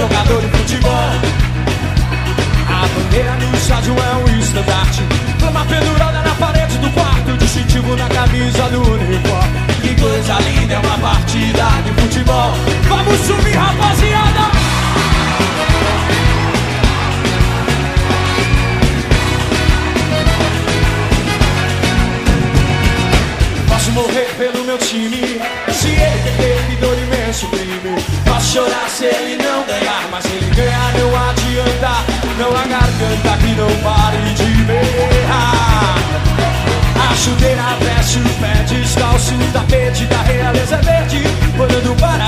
jogador de futebol. A bandeira no estádio é um estandarte. Flama pendurada na parede do quarto, distintivo na camisa do uniforme. Que coisa linda, é uma partida chorar se ele não ganhar Mas se ele ganhar não adianta. Não há garganta que não pare de berrar. A chuteira veste o pé descalço O tapete da realeza é verde Olhando para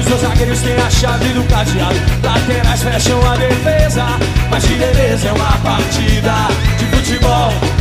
Os dois zagueiros têm a chave do cadeado. Laterais fecham a defesa Mas de beleza é uma partida de futebol